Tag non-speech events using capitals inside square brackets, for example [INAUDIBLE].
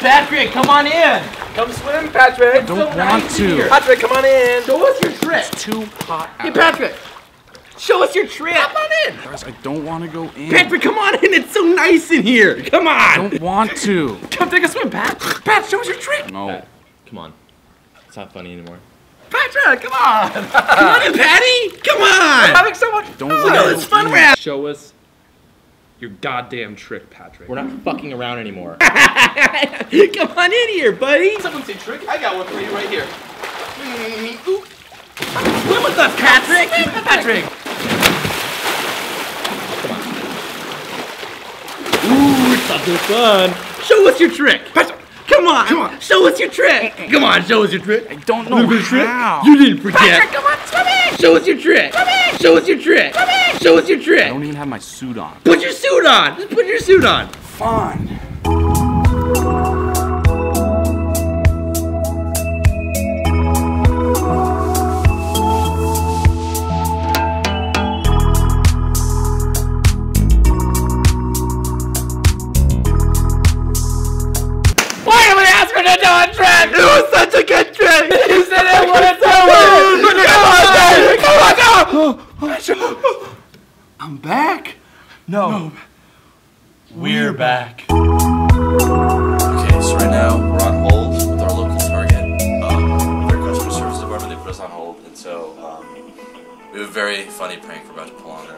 Patrick, come on in. Come swim, Patrick. Don't so want nice to. here. Patrick, come on in. Show us your trick. Too hot. Hey. Patrick. Show us your trick. Come on in. Guys, I don't want to go in. Patrick, come on in. It's so nice in here. Come I on. don't want to. Come take a swim, Pat. Pat, show us your trick. No. Come on. It's not funny anymore. Patrick, come on. come on in, Patty. Come on. Having so much fun. Don't Look want at to this go fun in. round. Show us your goddamn trick, Patrick. We're not fucking around anymore. [LAUGHS] come on in here, buddy. Someone say trick. I got one for you right here. Swim with us, Patrick. Patrick. Ooh, it's something fun. Show us your trick. Patrick, come on. Come on. Show us your trick. Eh, eh. Come on, show us your trick. I don't know how. You didn't forget. Patrick, come on, swim in. Show us your trick. Show us your trick. Show us your trick. I don't even have my suit on. Put your suit on. Just put your suit on. Fine. Why did we ask her to do a trick? It was such a good trick. [LAUGHS] You said it wouldn't do it. Come on, Come on, I'm back. No. We're back. Okay, so right now we're on hold with our local Target. Um, their customer service department, they put us on hold, and so um, we have a very funny prank we're about to pull on them.